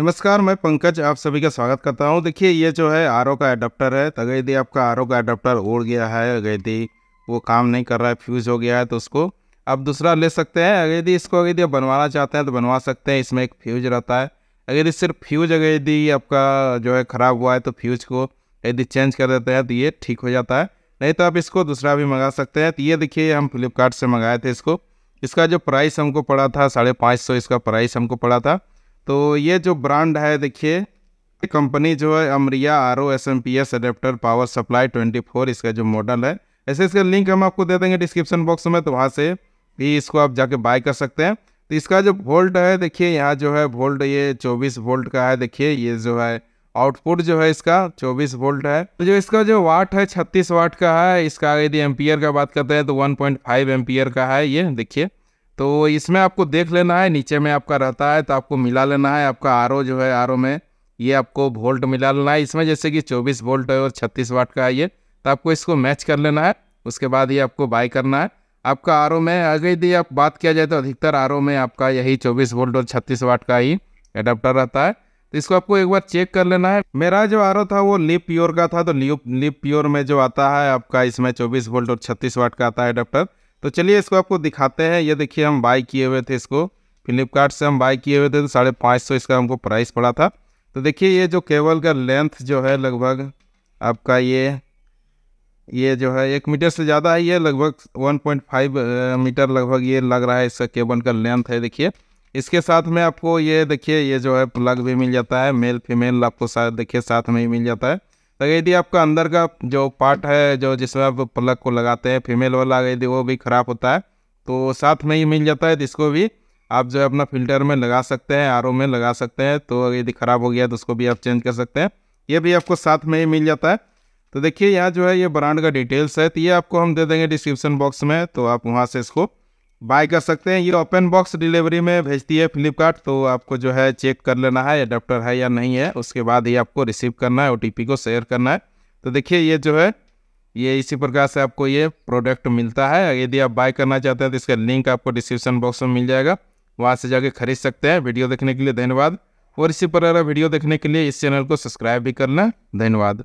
नमस्कार, मैं पंकज, आप सभी का स्वागत करता हूँ। देखिए, ये जो है, आरओ का एडाप्टर है। तो अगर यदि आपका आरओ का एडाप्टर उड़ गया है अगर यदि वो काम नहीं कर रहा है फ्यूज हो गया है तो उसको आप दूसरा ले सकते हैं। अगर यदि इसको अगर यदि आप बनवाना चाहते हैं तो बनवा सकते हैं। इसमें एक फ्यूज रहता है। अगर यदि सिर्फ़ फ्यूज अगर यदि आपका जो है, ख़राब हुआ है तो फ्यूज को यदि चेंज कर देते हैं तो ये ठीक हो जाता है। नहीं तो आप इसको दूसरा भी मंगा सकते हैं। तो ये देखिए, हम फ्लिपकार्ट से मंगाए थे इसको। इसका जो प्राइस हमको पड़ा था, साढ़े पाँच सौ इसका प्राइस हमको पड़ा था। तो ये जो ब्रांड है, देखिए कंपनी जो है, Amariya R O S M P S adapter power supply twenty four, इसका जो मॉडल है, ऐसे इसका लिंक हम आपको दे देंगे डिस्क्रिप्शन बॉक्स में तो वहाँ से भी इसको आप जाके बाय कर सकते हैं। तो इसका जो वोल्ट है, देखिए, यहाँ जो है वोल्ट ये चौबीस वोल्ट का है, देखिए, ये जो है आउटपुट जो है इसका 24 वोल्ट है। तो जो इसका जो वाट है 36 वाट का है, इसका यदि एम्पियर का बात करते हैं तो 1.5 एम्पियर का है ये, देखिए। तो इसमें आपको देख लेना है, नीचे में आपका रहता है तो आपको मिला लेना है, आपका आरओ जो है आरओ में, ये आपको वोल्ट मिला लेना है। इसमें जैसे कि 24 वोल्ट है और 36 वाट का है ये तो आपको इसको मैच कर लेना है, उसके बाद ये आपको बाई करना है। आपका आरओ में, अगर यदि आप बात किया जाए तो अधिकतर आरओ में आपका यही चौबीस वोल्ट और छत्तीस वाट का ही एडाप्टर रहता है। तो इसको आपको एक बार चेक कर लेना है। मेरा जो आरओ था वो लिप प्योर का था तो लिप लिप प्योर में जो आता है आपका, इसमें चौबीस वोल्ट और छत्तीस वाट का आता है एडाप्टर तो चलिए इसको आपको दिखाते हैं। ये देखिए हम बाई किए हुए थे इसको। फ्लिपकार्ट से हम बाई किए हुए थे तो साढ़े पाँच सौ इसका हमको प्राइस पड़ा था। तो देखिए ये जो केबल का लेंथ जो है लगभग आपका ये ये जो है एक मीटर से ज़्यादा है। ये लगभग 1.5 मीटर लगभग ये लग रहा है इसका केबल का लेंथ है। देखिए इसके साथ में आपको ये देखिए ये जो है प्लग भी मिल जाता है। मेल फीमेल आपको साथ देखिए साथ में ही मिल जाता है। यदि आपका अंदर का जो पार्ट है, जो जिसमें आप प्लग को लगाते हैं फीमेल वाला यदि वो भी ख़राब होता है तो साथ में ही मिल जाता है तो इसको भी आप जो है अपना फ़िल्टर में लगा सकते हैं आरओ में लगा सकते हैं तो यदि ख़राब हो गया तो उसको भी आप चेंज कर सकते हैं। ये भी आपको साथ में ही मिल जाता है। तो देखिए, यहाँ जो है ये ब्रांड का डिटेल्स है तो ये आपको हम दे देंगे डिस्क्रिप्शन बॉक्स में तो आप वहाँ से इसको बाय कर सकते हैं। ये ओपन बॉक्स डिलीवरी में भेजती है फ्लिपकार्ट तो आपको जो है चेक कर लेना है अडेप्टर है या नहीं है। उसके बाद ही आपको रिसीव करना है ओ को शेयर करना है। तो देखिए, ये जो है, ये इसी प्रकार से आपको ये प्रोडक्ट मिलता है। यदि आप बाय करना चाहते हैं तो इसका लिंक आपको डिस्क्रिप्शन बॉक्स में मिल जाएगा। वहाँ से जाके खरीद सकते हैं। वीडियो देखने के लिए धन्यवाद। और इसी प्रकार वीडियो देखने के लिए इस चैनल को सब्सक्राइब भी करना। धन्यवाद।